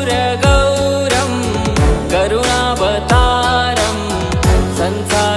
कर्पूरगौरं करुणावतारं संसार